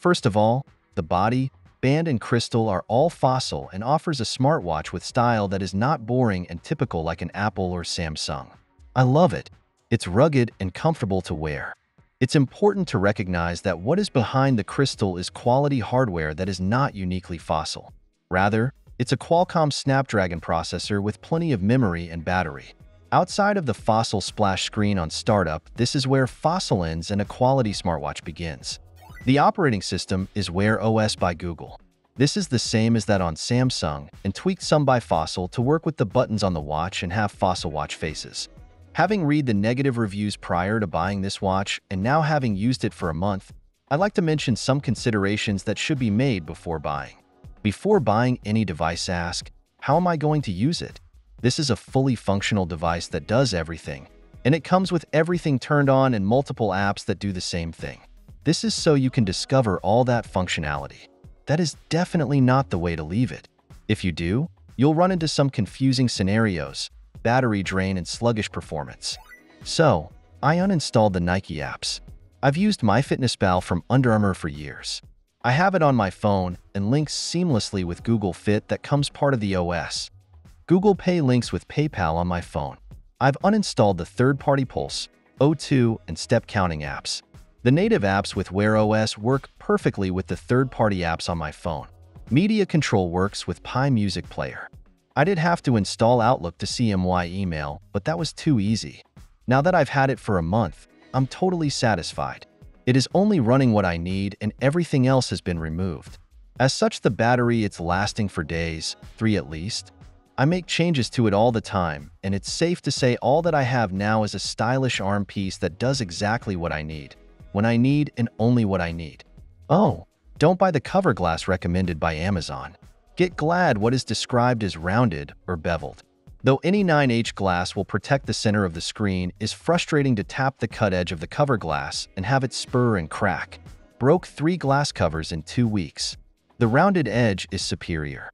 First of all, the body, band and crystal are all fossil and offers a smartwatch with style that is not boring and typical like an Apple or Samsung. I love it. It's rugged and comfortable to wear. It's important to recognize that what is behind the crystal is quality hardware that is not uniquely fossil. Rather, it's a Qualcomm Snapdragon processor with plenty of memory and battery. Outside of the Fossil splash screen on startup, this is where Fossil ends and a quality smartwatch begins. The operating system is Wear OS by Google. This is the same as that on Samsung and tweaked some by Fossil to work with the buttons on the watch and have Fossil watch faces. Having read the negative reviews prior to buying this watch and now having used it for a month, I'd like to mention some considerations that should be made before buying. Before buying any device ask, how am I going to use it? This is a fully functional device that does everything, and it comes with everything turned on and multiple apps that do the same thing. This is so you can discover all that functionality. That is definitely not the way to leave it. If you do, you'll run into some confusing scenarios, battery drain and sluggish performance. So, I uninstalled the Nike apps. I've used MyFitnessPal from Under Armour for years. I have it on my phone and links seamlessly with Google Fit that comes part of the OS. Google Pay links with PayPal on my phone. I've uninstalled the third-party Pulse, O2, and Step counting apps. The native apps with Wear OS work perfectly with the third-party apps on my phone. Media Control works with Pi Music Player. I did have to install Outlook to CMY email, but that was too easy. Now that I've had it for a month, I'm totally satisfied. It is only running what I need and everything else has been removed. As such, the battery it's lasting for days, three at least. I make changes to it all the time, and it's safe to say all that I have now is a stylish arm piece that does exactly what I need, when I need and only what I need. Oh, don't buy the cover glass recommended by Amazon. Get glad what is described as rounded or beveled. Though any 9H glass will protect the center of the screen, is frustrating to tap the cut edge of the cover glass and have it spur and crack. Broke three glass covers in two weeks. The rounded edge is superior.